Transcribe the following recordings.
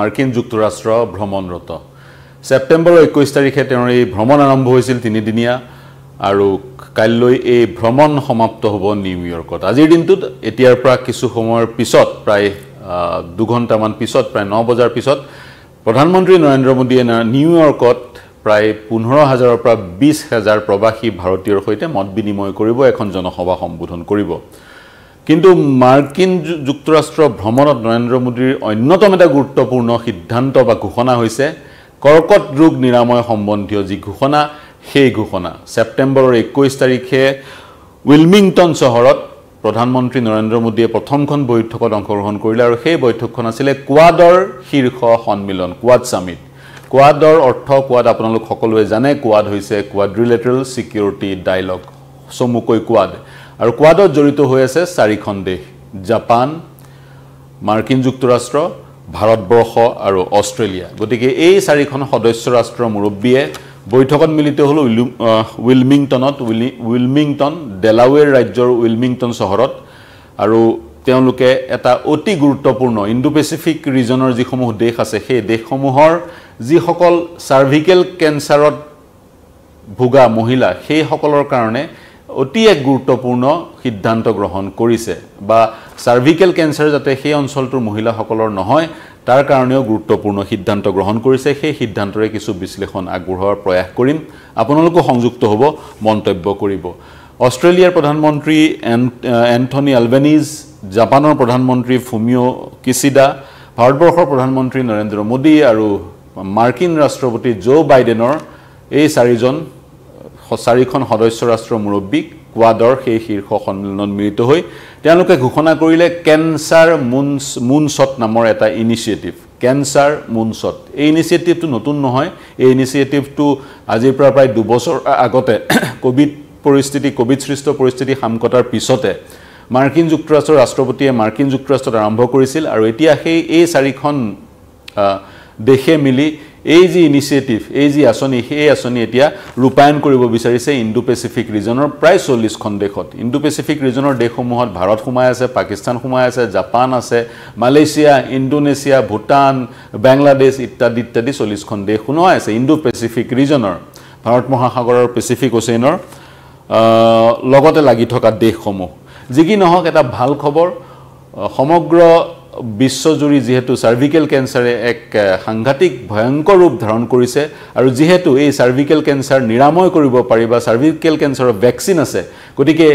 মাৰ্কিন যুক্তৰাষ্ট্ৰ ভ্ৰমণৰত। ছেপ্টেম্বৰৰ একৈছ তাৰিখে তেওঁৰ এই ভ্ৰমণ আৰম্ভ হৈছিল তিনিদিনীয়া আৰু কাইলৈ এই ভ্ৰমণ সমাপ্ত হ'ব নিউয়ৰ্কত আজিৰ দিনটোত এতিয়াৰ পৰা কিছু সময়ৰ পিছত প্ৰায় দুঘণ্টামান পিছত প্ৰায় ন বজাৰ পিছত প্ৰধানমন্ত্ৰী নৰেন্দ্ৰ মোদীয়ে নিউয়ৰ্কত প্ৰায় পোন্ধৰ হাজাৰৰ পৰা বিছ হাজাৰ প্ৰৱাসী ভাৰতীয়ৰ সৈতে মত বিনিময় কৰিব এখন জনসভা সম্বোধন কৰিব। কিন্তু মাৰ্কিন যুক্তৰাষ্ট্ৰ ভ্ৰমণত নৰেন্দ্ৰ মোদীৰ অন্যতম এটা গুৰুত্বপূৰ্ণ সিদ্ধান্ত বা ঘোষণা হৈছে কৰ্কট ৰোগ নিৰাময় সম্বন্ধীয় যি ঘোষণা সেই ঘোষণা। ছেপ্টেম্বৰৰ একৈছ তাৰিখে উইলমিংটন চহৰত প্ৰধানমন্ত্ৰী নৰেন্দ্ৰ মোদীয়ে প্ৰথমখন বৈঠকত অংশগ্ৰহণ কৰিলে আৰু সেই বৈঠকখন আছিলে কোৱাডৰ শীৰ্ষ সন্মিলন কোৱাড ছামিট। কোৱাডৰ অৰ্থ কোৱাড আপোনালোক সকলোৱে জানে কোৱাড হৈছে কোৱাড্ৰিলেটাৰেল ছিকিউৰিটি ডায়লগ চমুকৈ কোৱাড। আৰু কোৱাডত জড়িত হৈ আছে চাৰিখন দেশ জাপান মাৰ্কিন যুক্তৰাষ্ট্ৰ ভাৰতবৰ্ষ আৰু অষ্ট্ৰেলিয়া। গতিকে এই চাৰিখন সদস্য ৰাষ্ট্ৰৰ মুৰব্বীয়ে বৈঠকত মিলিত হ'ল উইলু উইলমিংটনত উইলি উইলমিংটন ডেলাৱেৰ ৰাজ্যৰ উইলমিংটন চহৰত। আৰু তেওঁলোকে এটা অতি গুৰুত্বপূৰ্ণ ইণ্ডো পেচিফিক ৰিজনৰ যিসমূহ দেশ আছে সেই দেশসমূহৰ যিসকল চাৰ্ভিকেল কেঞ্চাৰত ভোগা মহিলা সেইসকলৰ কাৰণে অতি এক গুৰুত্বপূৰ্ণ সিদ্ধান্ত গ্ৰহণ কৰিছে বা চাৰ্ভিকেল কেঞ্চাৰ যাতে সেই অঞ্চলটোৰ মহিলাসকলৰ নহয় তাৰ কাৰণেও গুৰুত্বপূৰ্ণ সিদ্ধান্ত গ্ৰহণ কৰিছে। সেই সিদ্ধান্তৰে কিছু বিশ্লেষণ আগবঢ়োৱাৰ প্ৰয়াস কৰিম। আপোনালোকো সংযুক্ত হ'ব মন্তব্য কৰিব। অষ্ট্ৰেলিয়াৰ প্ৰধানমন্ত্ৰী এন এণ্থনী আলবেনিজ জাপানৰ প্ৰধানমন্ত্ৰী ফুমিঅ' কিচিডা ভাৰতবৰ্ষৰ প্ৰধানমন্ত্ৰী নৰেন্দ্ৰ মোদী আৰু মাৰ্কিন ৰাষ্ট্ৰপতি জ' বাইডেনৰ এই চাৰিজন চাৰিখন সদস্য ৰাষ্ট্ৰৰ মুৰব্বীক কোৱাডৰ সেই শীৰ্ষ সন্মিলনত মিলিত হৈ তেওঁলোকে ঘোষণা কৰিলে কেঞ্চাৰ মুনছ মুনশ্বট নামৰ এটা ইনিচিয়েটিভ। কেঞ্চাৰ মুনশ্বট এই ইনিচিয়েটিভটো নতুন নহয়। এই ইনিচিয়েটিভটো আজিৰ পৰা প্ৰায় দুবছৰ আগতে ক'ভিড পৰিস্থিতি ক'ভিড সৃষ্ট পৰিস্থিতি সাম কটাৰ পিছতে মাৰ্কিন যুক্তৰাষ্ট্ৰৰ ৰাষ্ট্ৰপতিয়ে মাৰ্কিন যুক্তৰাষ্ট্ৰত আৰম্ভ কৰিছিল আৰু এতিয়া সেই এই চাৰিখন দেশে মিলি এই যি ইনিচিয়েটিভ এই যি আঁচনি সেই আঁচনি এতিয়া ৰূপায়ণ কৰিব বিচাৰিছে ইণ্ডো পেচিফিক ৰিজনৰ প্ৰায় চল্লিছখন দেশত। ইণ্ডো পেচিফিক ৰিজনৰ দেশসমূহত ভাৰত সোমাই আছে পাকিস্তান সোমাই আছে জাপান আছে মালয়েছিয়া ইণ্ডোনেছিয়া ভূটান বাংলাদেশ ইত্যাদি ইত্যাদি চল্লিছখন দেশ সোমাই আছে ইণ্ডো পেচিফিক ৰিজনৰ ভাৰত মহাসাগৰৰ পেচিফিক অচেইনৰ লগতে লাগি থকা দেশসমূহ। যি কি নহওক এটা ভাল খবৰ সমগ্ৰ বিশ্বজুৰি যিহেতু চাৰ্ভিকেল কেঞ্চাৰে এক সাংঘাতিক ভয়ংকৰ ৰূপ ধাৰণ কৰিছে আৰু যিহেতু এই চাৰ্ভিকেল কেঞ্চাৰ নিৰাময় কৰিব পাৰি বা চাৰ্ভিকেল কেঞ্চাৰৰ ভেকচিন আছে গতিকে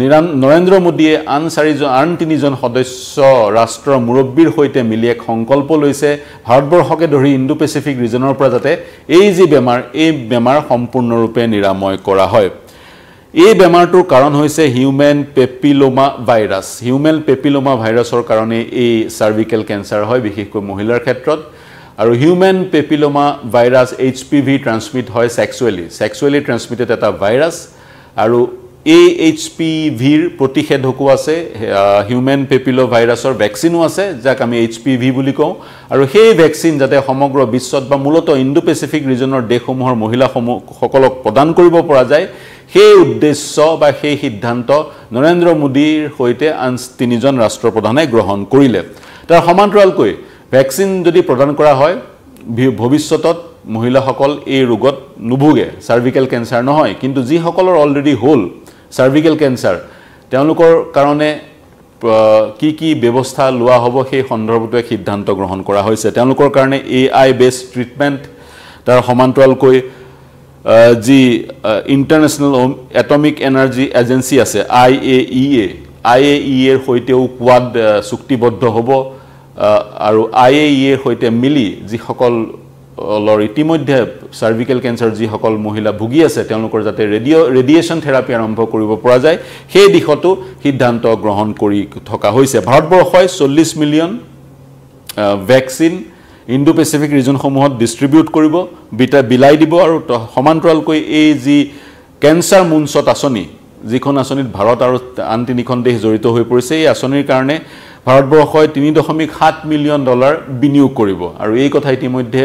নিৰা নৰেন্দ্ৰ মোদীয়ে আন চাৰিজন আন তিনিজন সদস্য ৰাষ্ট্ৰৰ মুৰব্বীৰ সৈতে মিলি এক সংকল্প লৈছে ভাৰতবৰ্ষকে ধৰি ইণ্ডো পেচিফিক ৰিজনৰ পৰা যাতে এই যি বেমাৰ এই বেমাৰ সম্পূৰ্ণৰূপে নিৰাময় কৰা হয়। এই বেমাৰটোৰ কাৰণ হৈছে human papilloma virus human papilloma ভাইৰাছৰ কাৰণে এই চাৰ্ভিকেল কেঞ্চাৰ হয় বিশেষকৈ মহিলাৰ ক্ষেত্ৰত। আৰু human papilloma virus H P V transmit হয় ছেক্সুৱেলি ছেক্সুৱেলি ট্ৰান্সমিটেড এটা ভাইৰাছ আৰু এই এইচ পি ভিৰ প্ৰতিষেধকো আছে হিউমেন পেপিলো ভাইৰাছৰ ভেকচিনো আছে যাক আমি এইচ পি ভি বুলি কওঁ। আৰু সেই ভেকচিন যাতে সমগ্ৰ বিশ্বত বা মূলতঃ ইণ্ডো পেচিফিক ৰিজনৰ দেশসমূহৰ মহিলাসমূহ সকলক প্ৰদান কৰিব পৰা যায় সেই উদ্দেশ্য বা সেই সিদ্ধান্ত নৰেন্দ্ৰ মোদীৰ সৈতে আন তিনিজন ৰাষ্ট্ৰপ্ৰধানে গ্ৰহণ কৰিলে। তাৰ সমান্তৰালকৈ ভেকচিন যদি প্ৰদান কৰা হয় ভৱিষ্যতত মহিলাসকল এই ৰোগত নুভোগে। চাৰ্ভিকেল কেঞ্চাৰ নহয় কিন্তু যিসকলৰ অলৰেডি হ'ল চাৰ্ভিকেল কেঞ্চাৰ তেওঁলোকৰ কাৰণে কি কি ব্যৱস্থা লোৱা হ'ব সেই সন্দৰ্ভতো এক সিদ্ধান্ত গ্ৰহণ কৰা হৈছে। তেওঁলোকৰ কাৰণে এ আই বেছ ট্ৰিটমেণ্ট তাৰ সমান্তৰালকৈ যি ইণ্টাৰনেশ্যনেল এটমিক এনাৰ্জি এজেঞ্চি আছে I A E A I A ই এৰ সৈতেও কোৱাড চুক্তিবদ্ধ হ'ব আৰু আই এ ই এৰ সৈতে মিলি যিসকলৰ ইতিমধ্যে চাৰ্ভিকেল কেঞ্চাৰ যিসকল মহিলা ভুগি আছে তেওঁলোকৰ যাতে ৰেডিঅ' ৰেডিয়েশ্যন থেৰাপি আৰম্ভ কৰিব পৰা যায় সেই দিশতো সিদ্ধান্ত গ্ৰহণ কৰি থকা হৈছে। ভাৰতবৰ্ষই চল্লিছ মিলিয়ন ভেকচিন ইণ্ডো পেচিফিক ৰিজনসমূহত ডিষ্ট্ৰিবিউট কৰিব বিটা বিলাই দিব আৰু সমান্তৰালকৈ এই যি কেঞ্চাৰ মুনচত আঁচনি যিখন আঁচনিত ভাৰত আৰু আন তিনিখন দেশ জড়িত হৈ পৰিছে এই আঁচনিৰ কাৰণে ভাৰতবৰ্ষই তিনি দশমিক সাত মিলিয়ন ডলাৰ বিনিয়োগ কৰিব। আৰু এই কথা ইতিমধ্যে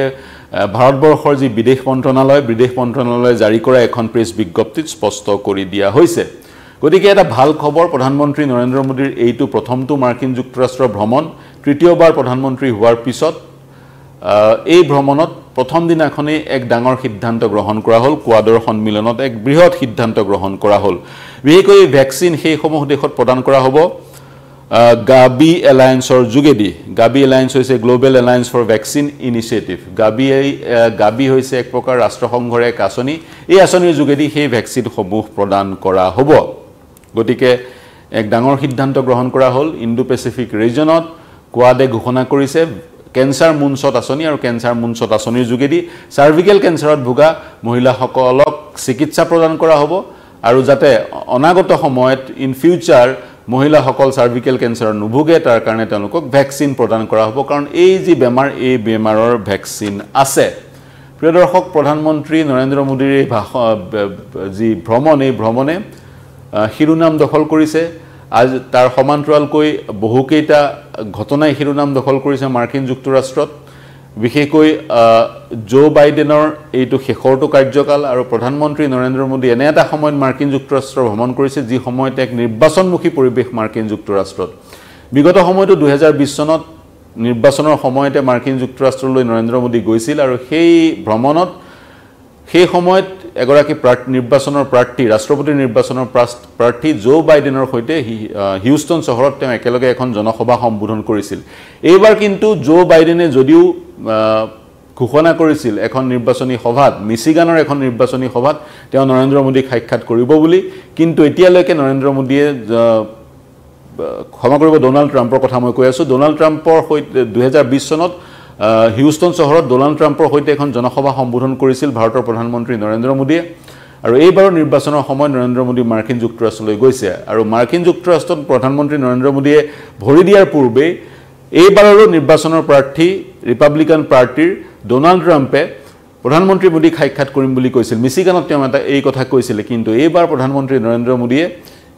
ভাৰতবৰ্ষৰ যি বিদেশ মন্ত্ৰণালয় বিদেশ মন্ত্ৰণালয়ে জাৰি কৰা এখন প্ৰেছ বিজ্ঞপ্তিত স্পষ্ট কৰি দিয়া হৈছে। গতিকে এটা ভাল খবৰ প্ৰধানমন্ত্ৰী নৰেন্দ্ৰ মোদীৰ এইটো প্ৰথমটো মাৰ্কিন যুক্তৰাষ্ট্ৰৰ ভ্ৰমণ তৃতীয়বাৰ প্ৰধানমন্ত্ৰী হোৱাৰ পিছত এই ভ্ৰমণত প্ৰথম দিনাখনেই এক ডাঙৰ সিদ্ধান্ত গ্ৰহণ কৰা হ'ল। কোৱাডৰ সন্মিলনত এক বৃহৎ সিদ্ধান্ত গ্ৰহণ কৰা হ'ল। বিশেষকৈ ভেকচিন সেইসমূহ দেশত প্ৰদান কৰা হ'ব। গাবি এলায়েন্সৰ যোগেদি। গাবি এলায়েন্স হৈছে global alliance for vaccine initiative. Gavi Gavi হৈছে এক প্ৰকাৰ ৰাষ্ট্ৰসংঘৰ এক আঁচনি। এই আঁচনিৰ যোগেদি সেই ভেকচিনসমূহ প্ৰদান কৰা হ'ব। গতিকে এক ডাঙৰ সিদ্ধান্ত গ্ৰহণ কৰা হ'ল। ইণ্ডো পেচিফিক ৰিজনত কোৱাডে ঘোষণা কৰিছে কেঞ্চাৰ মুনচত আঁচনি আৰু কেঞ্চাৰ মুনচত আঁচনিৰ যোগেদি চাৰ্ভিকেল কেঞ্চাৰত ভোগা মহিলাসকলক চিকিৎসা প্ৰদান কৰা হ'ব আৰু যাতে অনাগত সময়ত ইন ফিউচাৰ মহিলাসকল চাৰ্ভিকেল কেঞ্চাৰত নুভোগে তাৰ কাৰণে তেওঁলোকক ভেকচিন প্ৰদান কৰা হ'ব। কাৰণ এই যি বেমাৰ এই বেমাৰৰ ভেকচিন আছে। প্ৰিয় দৰ্শক প্ৰধানমন্ত্ৰী নৰেন্দ্ৰ মোদীৰ এই ভাষণ যি ভ্ৰমণ এই ভ্ৰমণে শিৰোনাম দখল কৰিছে। আজ তাৰ সমান্তৰালকৈ বহুকেইটা ঘটনাই শিৰোনাম দখল কৰিছে মাৰ্কিন যুক্তৰাষ্ট্ৰত। বিশেষকৈ জ' বাইডেনৰ এইটো শেষৰটো কাৰ্যকাল আৰু প্ৰধানমন্ত্ৰী নৰেন্দ্ৰ মোদী এনে এটা সময়ত মাৰ্কিন যুক্তৰাষ্ট্ৰ ভ্ৰমণ কৰিছে যি সময়ত এক নিৰ্বাচনমুখী পৰিৱেশ মাৰ্কিন যুক্তৰাষ্ট্ৰত। বিগত সময়তো দুহেজাৰ বিছ চনত নিৰ্বাচনৰ সময়তে মাৰ্কিন যুক্তৰাষ্ট্ৰলৈ নৰেন্দ্ৰ মোদী গৈছিল আৰু সেই ভ্ৰমণত সেই সময়ত এগৰাকী প্ৰাৰ্থী নিৰ্বাচনৰ প্ৰাৰ্থী ৰাষ্ট্ৰপতি নিৰ্বাচনৰ প্ৰাৰ্থী জ' বাইডেনৰ সৈতে হিউষ্টন চহৰত তেওঁ একেলগে এখন জনসভা সম্বোধন কৰিছিল। এইবাৰ কিন্তু জ' বাইডেনে যদিও ঘোষণা কৰিছিল এখন নিৰ্বাচনী সভাত মিচিগানৰ এখন নিৰ্বাচনী সভাত তেওঁ নৰেন্দ্ৰ মোদীক সাক্ষাৎ কৰিব বুলি কিন্তু এতিয়ালৈকে নৰেন্দ্ৰ মোদীয়ে ক্ষমা কৰিব ডনাল্ড ট্ৰাম্পৰ কথা মই কৈ আছোঁ। ডনাল্ড ট্ৰাম্পৰ সৈতে দুহেজাৰ বিছ চনত হিউষ্টন চহৰত ডনাল্ড ট্ৰাম্পৰ সৈতে এখন জনসভা সম্বোধন কৰিছিল ভাৰতৰ প্ৰধানমন্ত্ৰী নৰেন্দ্ৰ মোদীয়ে। আৰু এইবাৰৰ নিৰ্বাচনৰ সময়ত নৰেন্দ্ৰ মোদী মাৰ্কিন যুক্তৰাষ্ট্ৰলৈ গৈছে। আৰু মাৰ্কিন যুক্তৰাষ্ট্ৰত প্ৰধানমন্ত্ৰী নৰেন্দ্ৰ মোদীয়ে ভৰি দিয়াৰ পূৰ্বে এইবাৰৰো নিৰ্বাচনৰ প্ৰাৰ্থী ৰিপাব্লিকান পাৰ্টীৰ ডনাল্ড ট্ৰাম্পে প্ৰধানমন্ত্ৰী মোদীক সাক্ষাৎ কৰিম বুলি কৈছিল। মিচিগানত তেওঁ এটা এই কথা কৈছিলে কিন্তু এইবাৰ প্ৰধানমন্ত্ৰী নৰেন্দ্ৰ মোদীয়ে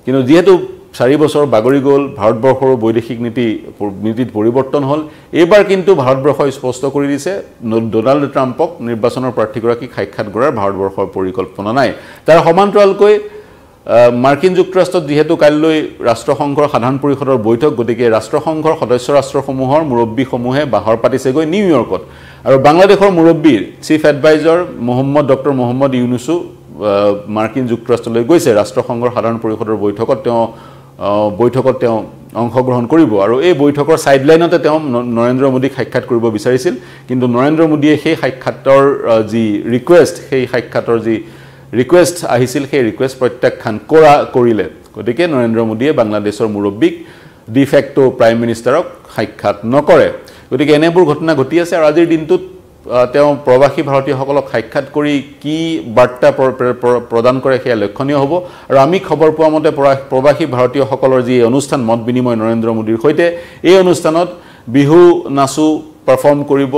কিন্তু যিহেতু চাৰি বছৰ বাগৰি গ'ল ভাৰতবৰ্ষৰো বৈদেশিক নীতি নীতিত পৰিৱৰ্তন হ'ল। এইবাৰ কিন্তু ভাৰতবৰ্ষই স্পষ্ট কৰি দিছে ডনাল্ড ট্ৰাম্পক নিৰ্বাচনৰ প্ৰাৰ্থীগৰাকীক সাক্ষাৎ কৰাৰ ভাৰতবৰ্ষৰ পৰিকল্পনা নাই। তাৰ সমান্তৰালকৈ মাৰ্কিন যুক্তৰাষ্ট্ৰত যিহেতু কাইলৈ ৰাষ্ট্ৰসংঘৰ সাধাৰণ পৰিষদৰ বৈঠক গতিকে ৰাষ্ট্ৰসংঘৰ সদস্য ৰাষ্ট্ৰসমূহৰ মুৰব্বীসমূহে বাহৰ পাতিছেগৈ নিউয়ৰ্কত আৰু বাংলাদেশৰ মুৰব্বীৰ chief adviser Mohammad doctor Mohammad ইউনুছো মাৰ্কিন যুক্তৰাষ্ট্ৰলৈ গৈছে। ৰাষ্ট্ৰসংঘৰ সাধাৰণ পৰিষদৰ বৈঠকত তেওঁ বৈঠকত তেওঁ অংশগ্ৰহণ কৰিব। আৰু এই বৈঠকৰ ছাইডলাইনতে তেওঁ নৰেন্দ্ৰ মোদীক সাক্ষাৎ কৰিব বিচাৰিছিল। কিন্তু নৰেন্দ্ৰ মোদীয়ে সেই সাক্ষাতৰ যি ৰিকুৱেষ্ট সেই সাক্ষাতৰ যি ৰিকুৱেষ্ট আহিছিল সেই ৰিকুৱেষ্ট প্ৰত্যাখ্যান কৰা কৰিলে। গতিকে নৰেন্দ্ৰ মোদীয়ে বাংলাদেশৰ মুৰব্বীক ডিফেক্টো প্ৰাইম মিনিষ্টাৰক সাক্ষাৎ নকৰে। গতিকে এনেবোৰ ঘটনা ঘটি আছে আৰু আজিৰ দিনটোত তেওঁ প্ৰৱাসী ভাৰতীয়সকলক সাক্ষাৎ কৰি কি বাৰ্তা প্ৰদান কৰে সেয়া লক্ষণীয় হ'ব। আৰু আমি খবৰ পোৱা মতে প্ৰৱাসী ভাৰতীয়সকলৰ যি অনুষ্ঠান মত বিনিময় নৰেন্দ্ৰ মোদীৰ সৈতে এই অনুষ্ঠানত বিহু নাচো পাৰফৰ্ম কৰিব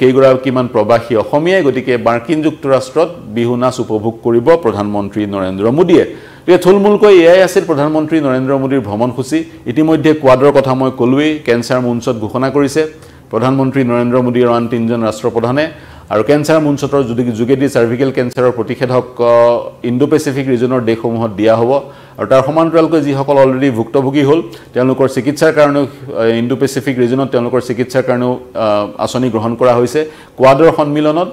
কেইগৰাকীমান প্ৰৱাসী অসমীয়াই গতিকে মাৰ্কিন যুক্তৰাষ্ট্ৰত বিহু নাচ উপভোগ কৰিব প্ৰধানমন্ত্ৰী নৰেন্দ্ৰ মোদীয়ে। গতিকে থুলমূলকৈ এয়াই আছিল প্ৰধানমন্ত্ৰী নৰেন্দ্ৰ মোদীৰ ভ্ৰমণসূচী। ইতিমধ্যে কোৱাডৰ কথা মই ক'লোৱেই কেঞ্চাৰ মঞ্চত ঘোষণা কৰিছে। প্ৰধানমন্ত্ৰী নৰেন্দ্ৰ মোদী আৰু আন তিনিজন ৰাষ্ট্ৰপ্ৰধানে আৰু কেঞ্চাৰ মুনচটৰ যোগেদি চাৰ্ভিকেল কেঞ্চাৰৰ প্ৰতিষেধক ইণ্ডো পেচিফিক ৰিজনৰ দেশসমূহত দিয়া হ'ব। আৰু তাৰ সমান্তৰালকৈ যিসকল অলৰেডি ভুক্তভোগী হ'ল তেওঁলোকৰ চিকিৎসাৰ কাৰণেও ইণ্ডো পেচিফিক ৰিজনত তেওঁলোকৰ চিকিৎসাৰ কাৰণেও আঁচনি গ্ৰহণ কৰা হৈছে। কোৱাডৰ সন্মিলনত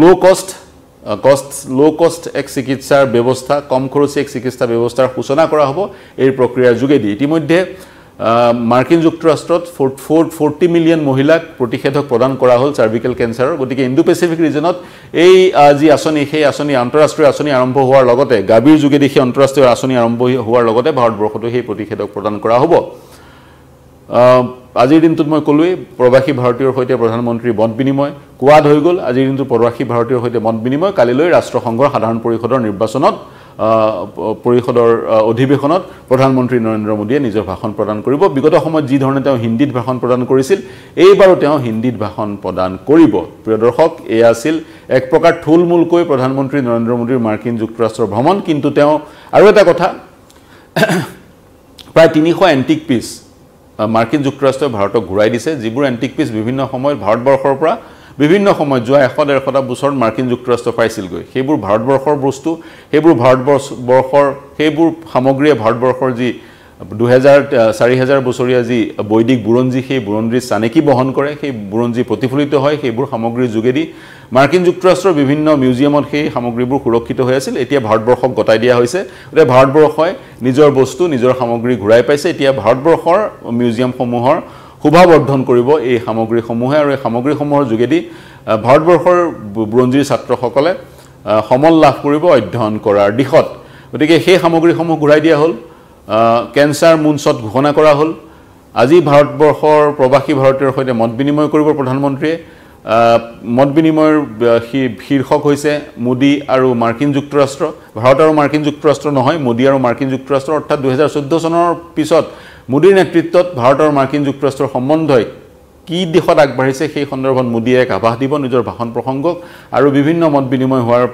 ল' কষ্ট কষ্ট ল' কষ্ট এক চিকিৎসাৰ ব্যৱস্থা কম খৰচী এক চিকিৎসা ব্যৱস্থাৰ সূচনা কৰা হ'ব। এই প্ৰক্ৰিয়াৰ যোগেদি ইতিমধ্যে ফ'ৰ ফ'ৰ ফৰ্টি মিলিয়ন মহিলাক প্ৰতিষেধক প্ৰদান কৰা হ'ল চাৰ্ভিকেল কেঞ্চাৰৰ। গতিকে ইণ্ডো পেচিফিক ৰিজনত এই যি আঁচনি সেই আঁচনি আন্তঃৰাষ্ট্ৰীয় আঁচনি আৰম্ভ হোৱাৰ লগতে গাভীৰ যোগেদি সেই আন্তঃৰাষ্ট্ৰীয় আঁচনি আৰম্ভ হোৱাৰ লগতে ভাৰতবৰ্ষতো সেই প্ৰতিষেধক প্ৰদান কৰা হ'ব। আজিৰ দিনটোত মই ক'লোৱেই প্ৰৱাসী ভাৰতীয়ৰ সৈতে প্ৰধানমন্ত্ৰীৰ মত বিনিময় কোৱাদ হৈ গ'ল। আজিৰ দিনটোত প্ৰৱাসী ভাৰতীয়ৰ সৈতে মত বিনিময়। কালিলৈ ৰাষ্ট্ৰসংঘৰ সাধাৰণ পৰিষদৰ নিৰ্বাচনত পৰিষদৰ অধিৱেশনত প্ৰধানমন্ত্ৰী নৰেন্দ্ৰ মোদীয়ে নিজৰ ভাষণ প্ৰদান কৰিব। বিগত সময়ত যিধৰণে তেওঁ হিন্দীত ভাষণ প্ৰদান কৰিছিল এইবাৰো তেওঁ হিন্দীত ভাষণ প্ৰদান কৰিব। প্ৰিয় দৰ্শক এয়া আছিল এক প্ৰকাৰ থুলমূলকৈ প্ৰধানমন্ত্ৰী নৰেন্দ্ৰ মোদীৰ মাৰ্কিন যুক্তৰাষ্ট্ৰৰ ভ্ৰমণ। কিন্তু তেওঁ আৰু এটা কথা প্ৰায় তিনিশ এণ্টিক পিচ মাৰ্কিন যুক্তৰাষ্ট্ৰই ভাৰতক ঘূৰাই দিছে যিবোৰ এণ্টিক পিচ বিভিন্ন সময়ত ভাৰতবৰ্ষৰ পৰা বিভিন্ন সময়ত যোৱা এশ ডেৰশটা বছৰত মাৰ্কিন যুক্তৰাষ্ট্ৰ পাইছিলগৈ। সেইবোৰ ভাৰতবৰ্ষৰ বস্তু সেইবোৰ ভাৰতবৰ্ষ বৰ্ষৰ সেইবোৰ সামগ্ৰীয়ে ভাৰতবৰ্ষৰ যি দুহেজাৰ চাৰি হেজাৰ বছৰীয়া যি বৈদিক বুৰঞ্জী সেই বুৰঞ্জীৰ চানেকি বহন কৰে সেই বুৰঞ্জী প্ৰতিফলিত হয় সেইবোৰ সামগ্ৰীৰ যোগেদি মাৰ্কিন যুক্তৰাষ্ট্ৰৰ বিভিন্ন মিউজিয়ামত সেই সামগ্ৰীবোৰ সুৰক্ষিত হৈ আছিল। এতিয়া ভাৰতবৰ্ষক গতাই দিয়া হৈছে। গতিকে ভাৰতবৰ্ষই নিজৰ বস্তু নিজৰ সামগ্ৰী ঘূৰাই পাইছে। এতিয়া ভাৰতবৰ্ষৰ মিউজিয়ামসমূহৰ শোভাবৰ্ধন কৰিব এই সামগ্ৰীসমূহে আৰু এই সামগ্ৰীসমূহৰ যোগেদি ভাৰতবৰ্ষৰ বুৰঞ্জীৰ ছাত্ৰসকলে সমল লাভ কৰিব অধ্যয়ন কৰাৰ দিশত। গতিকে সেই সামগ্ৰীসমূহ ঘূৰাই দিয়া হ'ল। কেঞ্চাৰ মুনচত ঘোষণা কৰা হ'ল। আজি ভাৰতবৰ্ষৰ প্ৰৱাসী ভাৰতীয়ৰ সৈতে মত বিনিময় কৰিব প্ৰধানমন্ত্ৰীয়ে। মত বিনিময়ৰ শীৰ্ষক হৈছে মোদী আৰু মাৰ্কিন যুক্তৰাষ্ট্ৰ। ভাৰত আৰু মাৰ্কিন যুক্তৰাষ্ট্ৰ নহয় মোদী আৰু মাৰ্কিন যুক্তৰাষ্ট্ৰ অৰ্থাৎ দুহেজাৰ চৈধ্য চনৰ পিছত মোদীৰ নেতৃত্বত ভাৰত আৰু মাৰ্কিন যুক্তৰাষ্ট্ৰৰ সম্বন্ধই কি দিশত আগবাঢ়িছে সেই সন্দৰ্ভত মোদীয়ে এক আভাস দিব নিজৰ ভাষণ প্ৰসংগক আৰু বিভিন্ন মত বিনিময় হোৱাৰ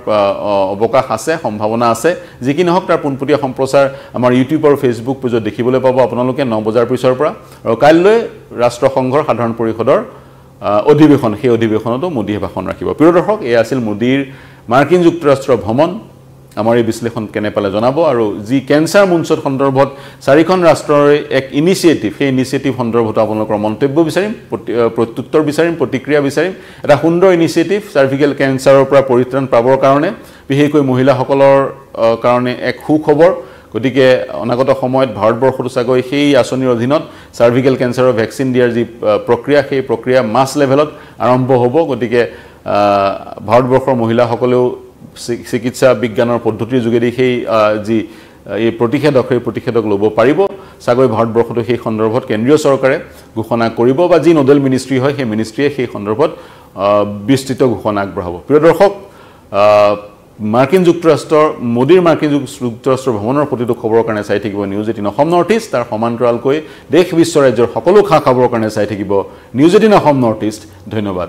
অৱকাশ আছে সম্ভাৱনা আছে। যি কি নহওক তাৰ পোনপটীয়া সম্প্ৰচাৰ আমাৰ ইউটিউব আৰু ফেচবুক পেজত দেখিবলৈ পাব। আপোনালোকে ন বজাৰ পিছৰ পৰা আৰু কাইলৈ ৰাষ্ট্ৰসংঘৰ সাধাৰণ পৰিষদৰ অধিৱেশন। সেই অধিৱেশনতো মোদীয়ে ভাষণ ৰাখিব। প্ৰিয় দৰ্শক এয়া আছিল মোদীৰ মাৰ্কিন যুক্তৰাষ্ট্ৰৰ ভ্ৰমণ। আমাৰ এই বিশ্লেষণ কেনে পালে জনাব আৰু যি কেঞ্চাৰ মুঞ্চত সন্দৰ্ভত চাৰিখন ৰাষ্ট্ৰৰ এক ইনিচিয়েটিভ সেই ইনিচিয়েটিভ সন্দৰ্ভতো আপোনালোকৰ মন্তব্য বিচাৰিম প্ৰত্যুত্তৰ বিচাৰিম প্ৰতিক্ৰিয়া বিচাৰিম। এটা সুন্দৰ ইনিচিয়েটিভ চাৰ্ভিকেল কেঞ্চাৰৰ পৰা পৰিত্ৰাণ পাবৰ কাৰণে বিশেষকৈ মহিলাসকলৰ কাৰণে এক সুখবৰ। গতিকে অনাগত সময়ত ভাৰতবৰ্ষতো চাগৈ সেই আঁচনিৰ অধীনত চাৰ্ভিকেল কেঞ্চাৰৰ ভেকচিন দিয়াৰ যি প্ৰক্ৰিয়া সেই প্ৰক্ৰিয়া মাছ লেভেলত আৰম্ভ হ'ব। গতিকে ভাৰতবৰ্ষৰ মহিলাসকলেও চিকিৎসা বিজ্ঞানৰ পদ্ধতিৰ যোগেদি সেই যি এই প্ৰতিষেধক সেই প্ৰতিষেধক ল'ব পাৰিব। চাগৈ ভাৰতবৰ্ষতো সেই সন্দৰ্ভত কেন্দ্ৰীয় চৰকাৰে ঘোষণা কৰিব বা যি নডেল মিনিষ্ট্ৰী হয় সেই মিনিষ্ট্ৰীয়ে সেই সন্দৰ্ভত বিস্তৃত ঘোষণা আগবঢ়াব। প্ৰিয় দৰ্শক মাৰ্কিন যুক্তৰাষ্ট্ৰৰ মোদীৰ মাৰ্কিন যুক্তৰাষ্ট্ৰৰ ভ্ৰমণৰ প্ৰতিটো খবৰৰ কাৰণে চাই থাকিব News eighteen Assam North East তাৰ সমান্তৰালকৈ দেশ বিশ্ব ৰাজ্যৰ সকলো খা খবৰৰ কাৰণে চাই থাকিব News eighteen Assam North East ধন্যবাদ।